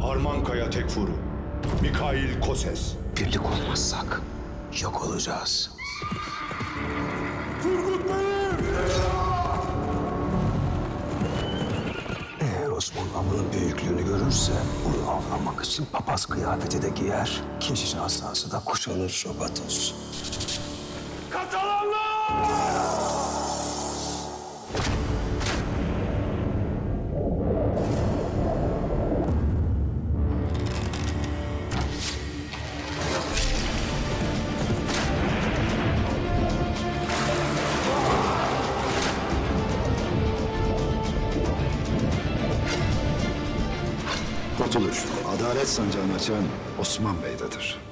Harmankaya Tekfuru, Mikhail Koses. Birlik olmazsak yok olacağız. Eğer Osmanlı bunun büyüklüğünü görürse onu avlanmak için papaz kıyafeti de giyer. Keşiş asası da kuşanır Robatos. Kurtuluş, adalet sancağını açan Osman Bey'dedir.